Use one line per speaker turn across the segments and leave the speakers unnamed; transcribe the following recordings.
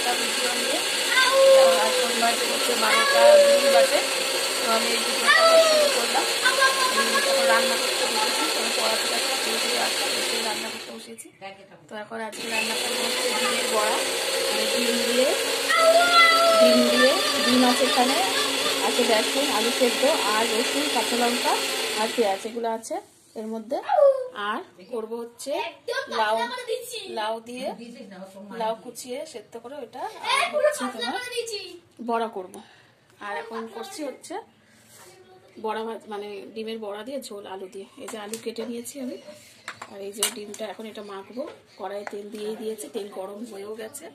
একটা ভিডিও নিয়ে এখন হচ্ছে বারোটা দুই বাজে। তো আমি এই ভিডিওটা শুরু করলাম। এখন রান্না করতে বসেছি পড়াশোনাটা পুরোপুরি আসলাম এসে রান্না করতে বসেছি। তো এখন আজকে রান্না করব হচ্ছে ডিমের বড়া। ডিম দিয়ে ডিম দিয়ে, ডিম আছে এখানে, আছে বেসন, আলু সেদ্ধ, আর রসুন, কাঁচা লঙ্কা, আর পেঁয়াজ, এগুলো আছে এর মধ্যে। আর করব হচ্ছে লাউ লাউ দিয়ে লাউ কুচিয়ে সেদ্ধ করে ওটা আর বড়া করব। আর এখন করছি হচ্ছে বড়া ভাজ মানে ডিমের বড়া দিয়ে ঝোল আলু দিয়ে। এই যে আলু কেটে নিয়েছি আমি। আর এই যে ডিমটা এখন এটা মাখবো। কড়াই তেল দিয়েই দিয়েছি তেল গরম হয়েও গেছে।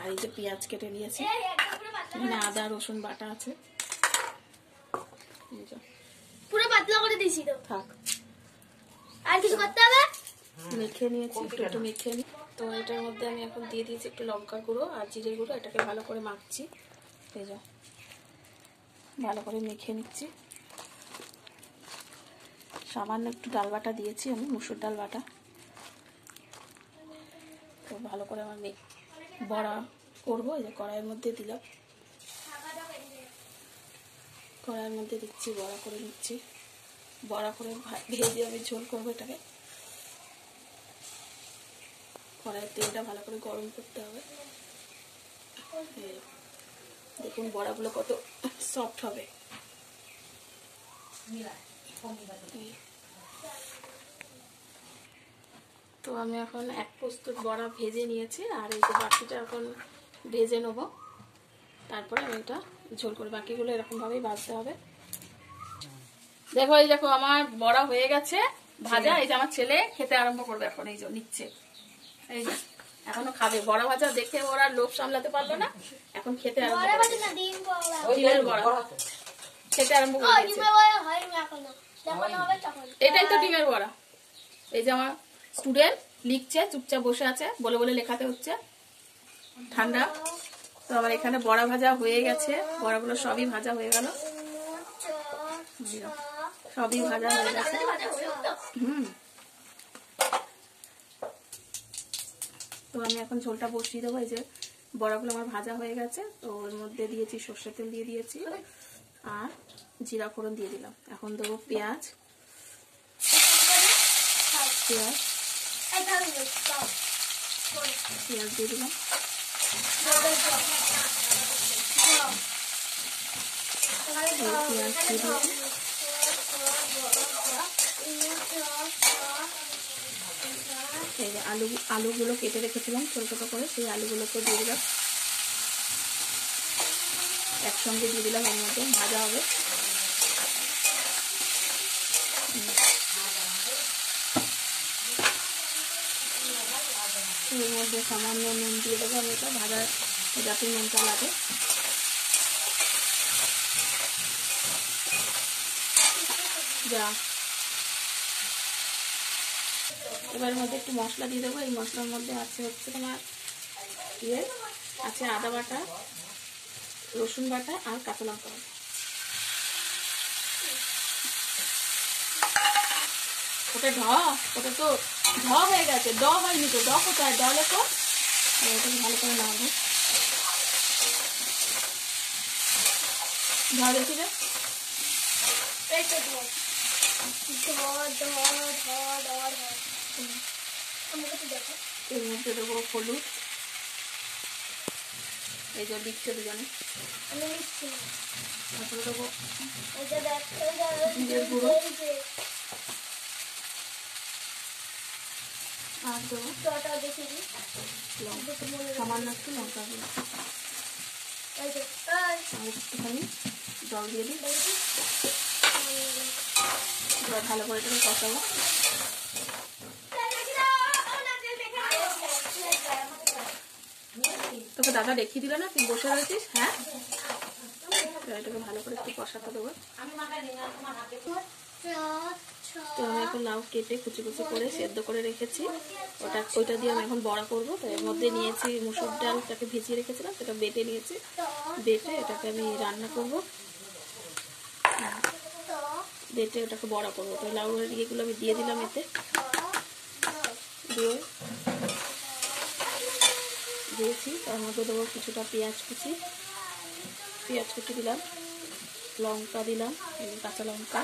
আর এই যে পেঁয়াজ কেটে নিয়েছি। এখানে আদা রসুন বাটা আছে।
পুরো পাতলা করে দিয়েছি তো।
থাক।
আর কিছু করতে হবে?
মেখে নিয়েছি একটু একটু মেখে নি। তো এটার মধ্যে আমি এখন দিয়ে দিয়েছি একটু লঙ্কা গুঁড়ো আর জিরে গুঁড়ো এটাকে ভালো করে মাখছি। এই যে ভালো করে মেখে নিচ্ছি। সামান্য একটু ডাল বাটা দিয়েছি আমি মুসুর ডাল বাটা। তো ভালো করে আমার মেখ বড়া করব এই যে কড়াইয়ের মধ্যে দিলাম। কড়াইয়ের মধ্যে দিচ্ছি বড়া করে নিচ্ছি। বড়া করে ভেজে আমি ঝোল করব এটাকে। কড়াইয়ের তেলটা ভালো করে গরম করতে হবে। দেখুন বড়াগুলো কত সফট হবে। তো আমি এখন এক প্রস্তুত বড়া ভেজে নিয়েছি, আর এই যে বাকিটা এখন ভেজে নেব। তারপরে আমি এটা ঝোল করে বাকিগুলো এরকমভাবেই ভাজতে হবে। দেখো এই দেখো আমার বড়া হয়ে গেছে ভাজা এই যে আমার ছেলে খেতে আরম্ভ করবে এখন এই যে নিচ্ছে। এই যে এখনও খাবে। বড়া ভাজা দেখে ওরা লোভ সামলাতে পারল না এখন খেতে আরম্ভ
বড়
করবে।
বাজে না ডিম বড়া।
ডিমের বড়া। খেতে আরম্ভ এটাই তো ডিমের বড়া। এই যে আমার স্টুডেন্ট লিখছে চুপচাপ বসে আছে বলে বলে লেখাতে হচ্ছে। ঠান্ডা। তো আমার এখানে বড়া ভাজা হয়ে গেছে। বড়া বড়াগুলো সবই ভাজা হয়ে গেল। সবই ভাজা হয়ে গেছে। হুম। তো আমি এখন ঝোলটা বসিয়ে দেবো এই যে বড়াগুলো আমার ভাজা হয়ে গেছে তো ওর মধ্যে দিয়েছি সর্ষের তেল দিয়ে দিয়েছি আর জিরা ফোড়ন দিয়ে দিলাম। এখন দেবো পেঁয়াজ। পেঁয়াজ। পেঁয়াজ দিয়ে দিলাম। পেঁয়াজ দিয়ে দিলাম। এই আলু, আলুগুলো কেটে রেখেছিলাম ছোটো ছোটো করে, সেই আলুগুলোকে দিয়ে দিলাম। একসঙ্গে দিয়ে দিলাম, এর মধ্যে ভাজা হবে। এর মধ্যে সামান্য নুন দিয়ে দেবো আমি এটা, ভাজা যাতে নুনটা লাগে। যা। এবার মধ্যে একটু মশলা দিয়ে দেবো। এই মশলার মধ্যে আছে হচ্ছে তোমার ইয়ে আছে আদা বাটা, রসুন বাটা আর কাঁচা লঙ্কা বাটা। ওটা ঢ, ওটা তো ঢ হয়ে গেছে, ড হয়নি তো, ড কোথায়? ড লেখো। ওটাকে ভালো করে নামাবো ঢ দেখি রে
এই তো আমাকে তো দেখো
এর মধ্যে দেবো হলুদ। এই যে দিচ্ছে দুজনে। তারপরে দেবো জিরের গুঁড়ো। আর দেবো সামান্য একটু লঙ্কা গুঁড়ো।
এই
আর একটুখানি জল দিয়ে দিই। ভালো করে এটাকে কষাবো। তোকে দাদা দেখিয়ে দিল না, তুই বসে রয়েছিস? হ্যাঁ? এটাকে ভালো করে একটু কষাতে দেবো। তো আমি এখন লাউ কেটে কুচি কুচি করে সেদ্ধ করে রেখেছি। ওটা ওইটা দিয়ে আমি এখন বড়া করব। তো এর মধ্যে নিয়েছি মুসুর ডালটাকে ভিজিয়ে রেখেছিলাম, সেটা বেটে নিয়েছি। বেটে এটাকে আমি রান্না করব। বেটে ওটাকে বড়া করব। তো লাউ ইয়েগুলো আমি দিয়ে দিলাম এতে। দিয়ে দিয়েছি, তার মধ্যে দেবো কিছুটা পেঁয়াজ কুচি। পেঁয়াজ কুচি দিলাম, লঙ্কা দিলাম কাঁচা লঙ্কা।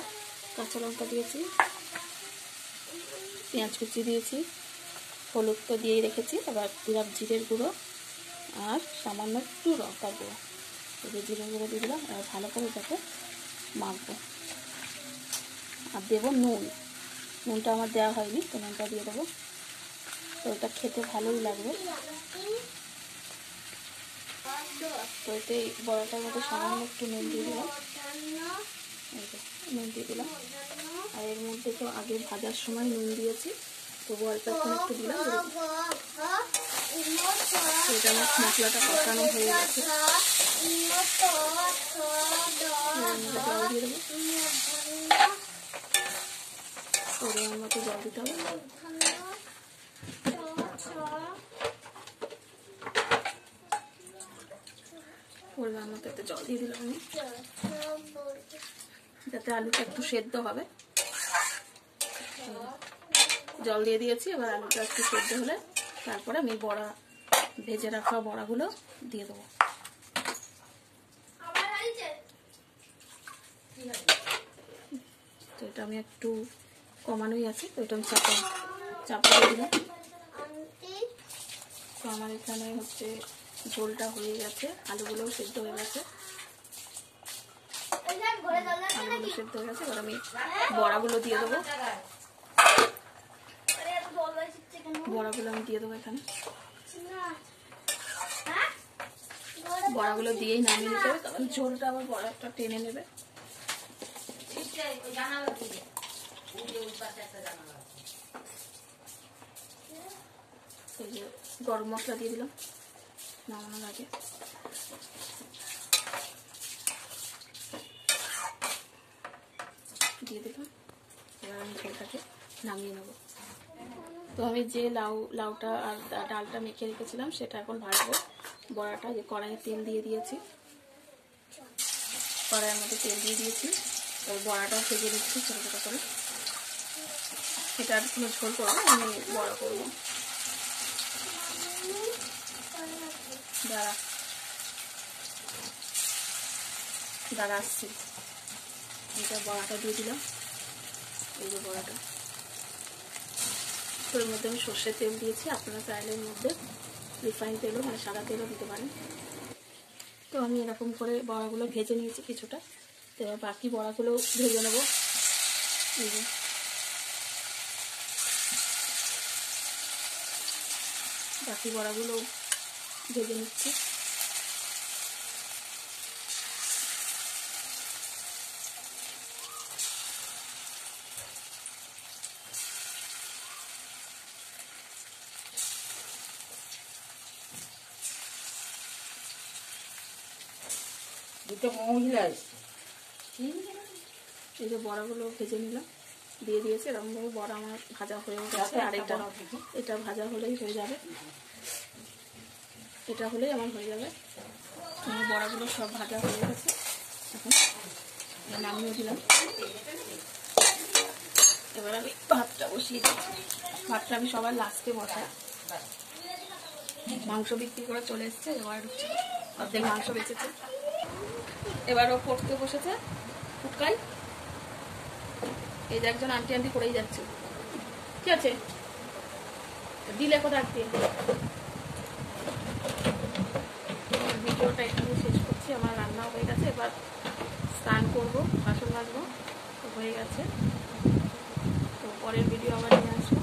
কাঁচা লঙ্কা দিয়েছি, পেঁয়াজ কুচি দিয়েছি, হলুদ তো দিয়েই রেখেছি, এবার দিলাম জিরের গুঁড়ো আর সামান্য একটু লঙ্কা গুঁড়ো। যে জিরের গুঁড়ো দিয়ে দিলাম, এবার ভালো করে যাতে মাখবো। আর দেবো নুন। নুনটা আমার দেওয়া হয়নি, তো নুনটা দিয়ে দেবো। তো এটা খেতে ভালোই লাগবে। তো এতে বড়াটার মধ্যে সামান্য একটু নুন দিয়ে দিলাম। নুন দিয়ে দিলাম। আর এর মধ্যে তো আগে ভাজার সময় নুন দিয়েছি তবু অল্প এখন একটু দিলাম। তো এটা আমার মশলাটা কষানো হয়ে গেছে। জল দিয়ে দেবো পরিমাণ মতো জল দিতে হবে। পরিমাণ মতো একটু জল দিয়ে দিলাম আমি। যাতে আলুটা একটু সেদ্ধ হবে। জল দিয়ে দিয়েছি এবার আলুটা একটু সেদ্ধ হলে তারপরে আমি বড়া ভেজে রাখা বড়াগুলো দিয়ে দেবো। তো এটা আমি একটু কমানোই আছে তো এটা আমি চাপা চাপা দিয়ে দিলাম। তো আমার এখানে হচ্ছে ঝোলটা হয়ে গেছে, আলুগুলোও সেদ্ধ হয়ে গেছে। আলুগুলো সেদ্ধ হয়ে গেছে, এবার আমি বড়াগুলো দিয়ে দেবো। বড়াগুলো আমি দিয়ে দেবো এখানে। বড়াগুলো দিয়েই নামিয়ে দিতে হবে কারণ ঝোলটা আবার বড়াটা টেনে নেবে। গরম মশলা দিয়ে দিলাম। নামানোর আগে দিয়ে দিলাম এবার আমি ঝোলটাকে নামিয়ে নেব। তো আমি যে লাউ, লাউটা আর ডালটা মেখে রেখেছিলাম, সেটা এখন ভাজবো। বড়াটা যে কড়াইয়ে তেল দিয়ে দিয়েছি। কড়াইয়ের মধ্যে তেল দিয়ে দিয়েছি। এবার বড়াটাও ভেজে দিচ্ছি ছোটো ছোটো করে। এটা আর কোনো ঝোল করব আমি বড়া করব। দাঁড়া। দাঁড়া আসছি। এটা বড়াটা দিয়ে দিলাম। এই যে বড়াটা। তো মধ্যে আমি সর্ষের তেল দিয়েছি। আপনারা চাইলে এর মধ্যে রিফাইন তেলও মানে সাদা তেলও দিতে পারেন। তো আমি এরকম করে বড়াগুলো ভেজে নিয়েছি কিছুটা। তো এবার বাকি বড়াগুলো ভেজে নেব। এই বাকি বড়াগুলো ভেজে নিচ্ছি।
দুটো মহিলা এসছে।
এই যে বড়াগুলো ভেজে নিলাম। দিয়ে দিয়েছি এরকমভাবে বড়া আমার ভাজা হয়ে গেছে আর এটা এটা ভাজা হলেই হয়ে যাবে। এটা হলেই আমার হয়ে যাবে। বড়াগুলো সব ভাজা হয়ে গেছে। এখন নামিয়ে দিলাম। এবার আমি ভাতটা বসিয়ে দিচ্ছি। ভাতটা আমি সবার লাস্টে বসাই। মাংস বিক্রি করে চলে এসছে। এবার অর্ধেক মাংস বেঁচেছে। এবার ও পড়তে বসেছে ফুটকাই এই যে একজন আন্টি আন্টি করেই যাচ্ছে। কি আছে? দিলে কোথায় দিয়ে থাকব তো হয়ে গেছে। তো পরের ভিডিও আবার নিয়ে আসব।